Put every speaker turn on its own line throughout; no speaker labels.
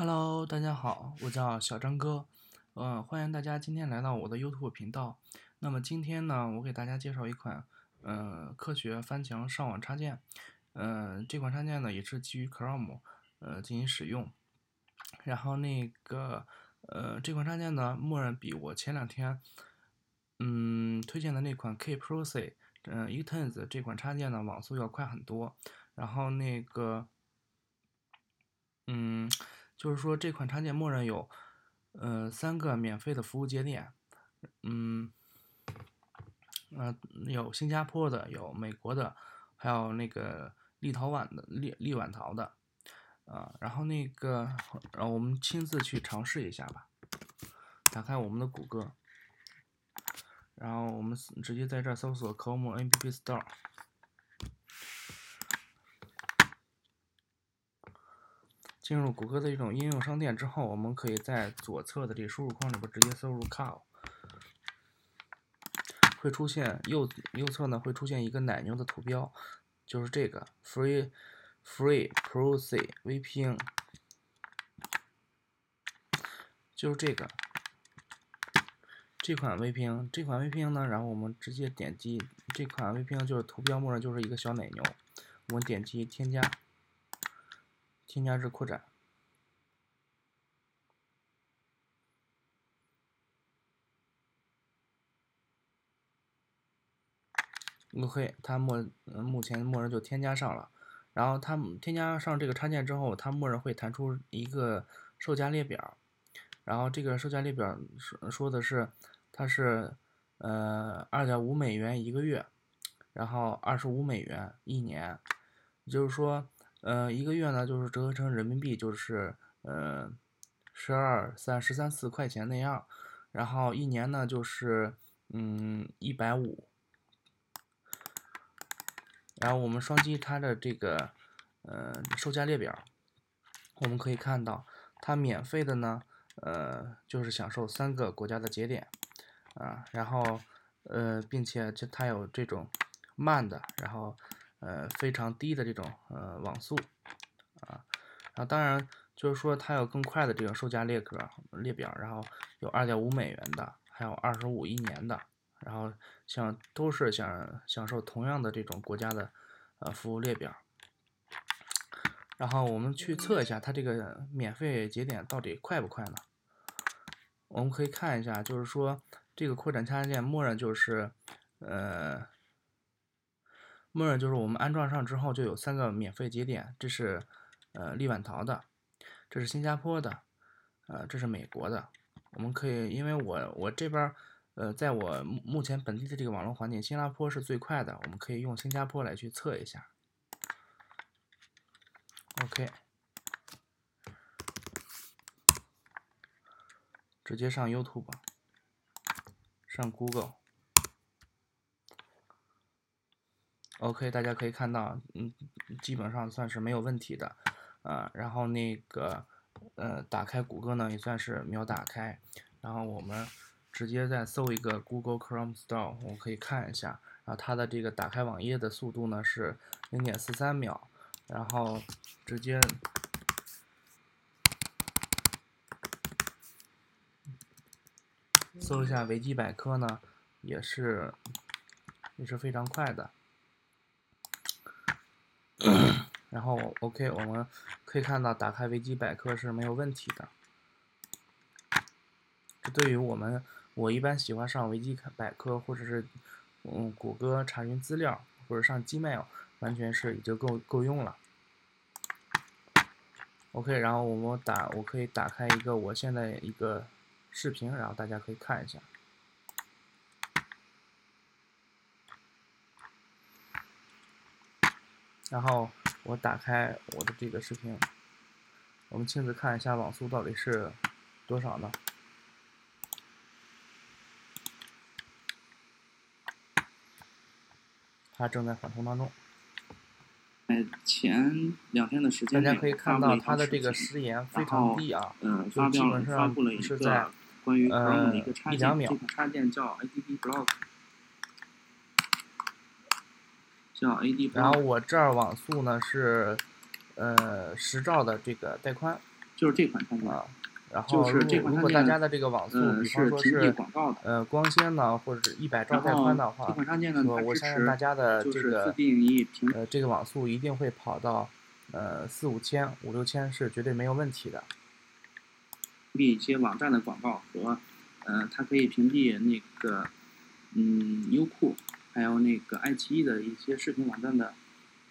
Hello，大家好，我叫小张哥，嗯，欢迎大家今天来到我的 YouTube 频道。那么今天呢，我给大家介绍一款，嗯，科学翻墙上网插件。嗯，这款插件呢也是基于 Chrome，呃，进行使用。然后那个，呃，这款插件呢，默认比我前两天，嗯，推荐的那款 KProC，嗯，eTens 这款插件呢，网速要快很多。然后那个，嗯。就是说，这款插件默认有，呃，三个免费的服务节点，嗯，呃，有新加坡的，有美国的，还有那个立陶宛的立立宛陶的，啊，然后那个，然后我们亲自去尝试一下吧。打开我们的谷歌，然后我们直接在这儿搜索 Chrome App Store。进入谷歌的一种应用商店之后，我们可以在左侧的这个输入框里边直接搜入 “cow”，会出现右右侧呢会出现一个奶牛的图标，就是这个 “free free proxy VPN”，就是这个这款 VPN，这款 VPN 呢，然后我们直接点击这款 VPN，就是图标默认就是一个小奶牛，我们点击添加。添加至扩展。OK，它默目前默认就添加上了。然后它添加上这个插件之后，它默认会弹出一个售价列表。然后这个售价列表说说的是，它是呃二点五美元一个月，然后二十五美元一年，也就是说。呃，一个月呢，就是折合成人民币就是呃十二三十三四块钱那样，然后一年呢就是嗯一百五，然后我们双击它的这个呃售价列表，我们可以看到它免费的呢呃就是享受三个国家的节点啊，然后呃并且就它有这种慢的，然后。呃，非常低的这种呃网速啊，然后当然就是说它有更快的这个售价列格列表，然后有二点五美元的，还有二十五一年的，然后像都是想享受同样的这种国家的呃服务列表。然后我们去测一下它这个免费节点到底快不快呢？我们可以看一下，就是说这个扩展插件默认就是呃。默认就是我们安装上之后就有三个免费节点，这是呃立晚陶的，这是新加坡的，呃这是美国的。我们可以，因为我我这边呃在我目前本地的这个网络环境，新加坡是最快的，我们可以用新加坡来去测一下。OK，直接上 YouTube，上 Google。OK，大家可以看到，嗯，基本上算是没有问题的，啊，然后那个，呃，打开谷歌呢也算是秒打开，然后我们直接再搜一个 Google Chrome Store，我们可以看一下，然后它的这个打开网页的速度呢是零点四三秒，然后直接搜一下维基百科呢，也是也是非常快的。然后，OK，我们可以看到，打开维基百科是没有问题的。这对于我们，我一般喜欢上维基百科，或者是嗯谷歌查询资料，或者上 Gmail，完全是已经够够用了。OK，然后我们打，我可以打开一个我现在一个视频，然后大家可以看一下。然后我打开我的这个视频，我们亲自看一下网速到底是多少呢？它正在缓冲当中。
在前两天的时间
大家可以看到它的这个时延非常低啊，
嗯，
就基本上是在呃一两秒。
插件叫 Block。叫 AD，
然后我这儿网速呢是，呃十兆的这个带宽，
就是这款插件。
啊。然
就
后，
是这款
如果大家的这个网速，
嗯，
比方说
是
呃，光纤呢，或者是一百兆带宽的话，我我相信大家的这个呃这个网速一定会跑到呃四五千、五六千是绝对没有问题的。
屏蔽一些网站的广告和呃，它可以屏蔽那个嗯优酷，还有那个爱奇艺的一些视频网站的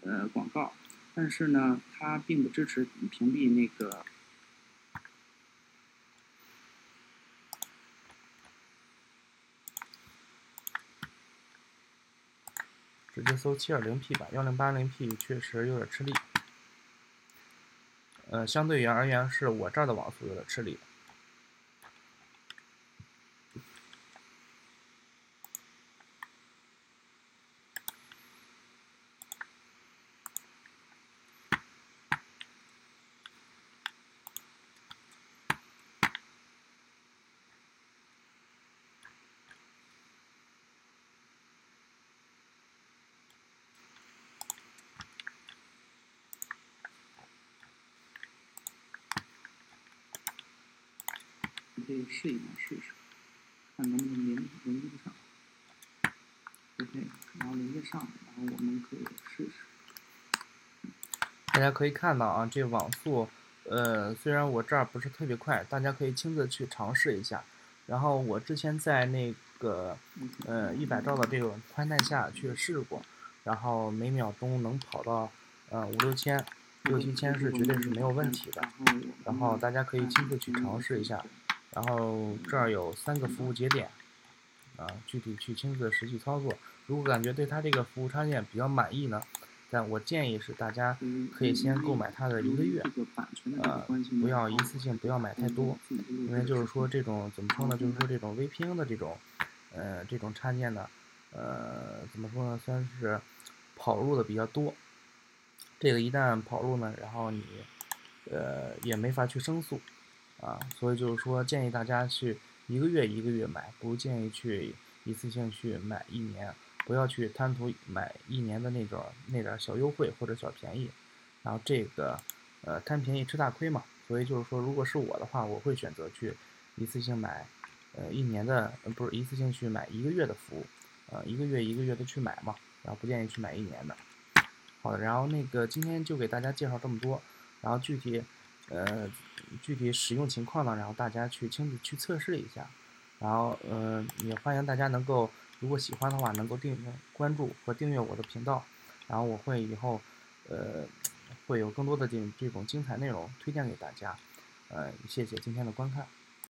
呃广告，但是呢，它并不支持屏蔽那个。
直接搜 720P 吧，1080P 确实有点吃力。呃，相对于而言，是我这儿的网速有点吃力。
可以试一下试试，看能不能连连接上。OK，然后连接上，然后我们可以试试。
大家可以看到啊，这网速，呃，虽然我这儿不是特别快，大家可以亲自去尝试一下。然后我之前在那个呃一百兆的这个宽带下去试过，然后每秒钟能跑到呃五六千、六七千是绝对是没有问题的。然后大家可以亲自去尝试一下。然后这儿有三个服务节点，啊，具体去亲自实际操作。如果感觉对它这个服务插件比较满意呢，但我建议是大家可以先购买它的一个月，呃，不要一次性不要买太多，因为就是说这种怎么说呢？就是说这种 VPN 的这种，呃，这种插件呢，呃，怎么说呢？算是跑路的比较多。这个一旦跑路呢，然后你，呃，也没法去申诉。啊，所以就是说，建议大家去一个月一个月买，不建议去一次性去买一年，不要去贪图买一年的那种那点小优惠或者小便宜，然后这个呃贪便宜吃大亏嘛。所以就是说，如果是我的话，我会选择去一次性买呃一年的，不是一次性去买一个月的服务，呃一个月一个月的去买嘛，然后不建议去买一年的。好的，然后那个今天就给大家介绍这么多，然后具体。呃，具体使用情况呢，然后大家去亲自去测试一下，然后呃，也欢迎大家能够，如果喜欢的话，能够订阅、关注和订阅我的频道，然后我会以后呃会有更多的这这种精彩内容推荐给大家，呃，谢谢今天的观看。